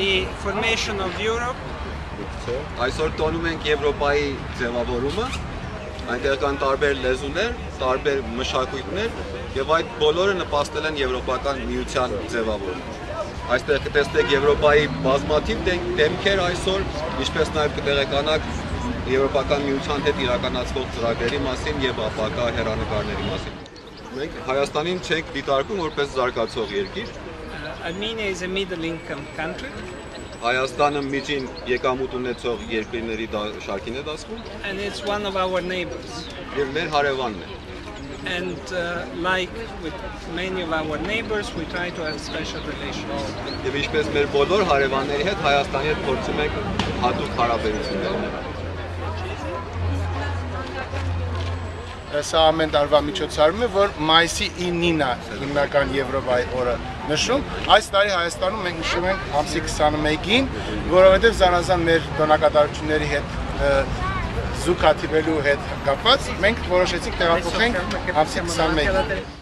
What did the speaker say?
the formation of Europe. Այսօր տոնում ենք Եվրոպայի ձևավորումը, այնտեղ կան տարբեր լեզուներ, տարբեր մշակույթներ եւ այդ բոլորը նպաստել են եվրոպական միության ձևավորմանը։ Այստեղ կտեսնեք Եվրոպայի բազմաթիվ դեմքեր այսօր, ինչպես նաեւ կտեղեկանաք Եվրոպական միության հետ իրականացվող ծրագրերի մասին եւ ապակա հերանեկարների մասին։ Մենք Հայաստանին չենք դիտարկում որպես զարգացող երկիր, Armenia is a middle income country Հայաստանը միջին եկամուտ ունեցող երկրների շարքին է դասվում and it's one of our neighbors. եւ մեր հարևանն է։ And uh, like with many of our neighbors, we try to have special relations. Եվ ինչպես մեր բոլոր հարևանների հետ Հայաստանի հետ փորձում ենք հատուկ հարաբերություններ ունենալ։ Սա ամեն տարվա միջոցառում է, որ մայիսի 9-ին է հիմնական Եվրոպայի օրը նշում։ Այս տարի Հայաստանում մենք նշում ենք ամսի 21-ին, որովհետև զանազան մեր տոնակատարությունների հետ զուգաթիվելու հետ կապված մենք որոշեցինք տեղափոխենք ամսի 21-ին։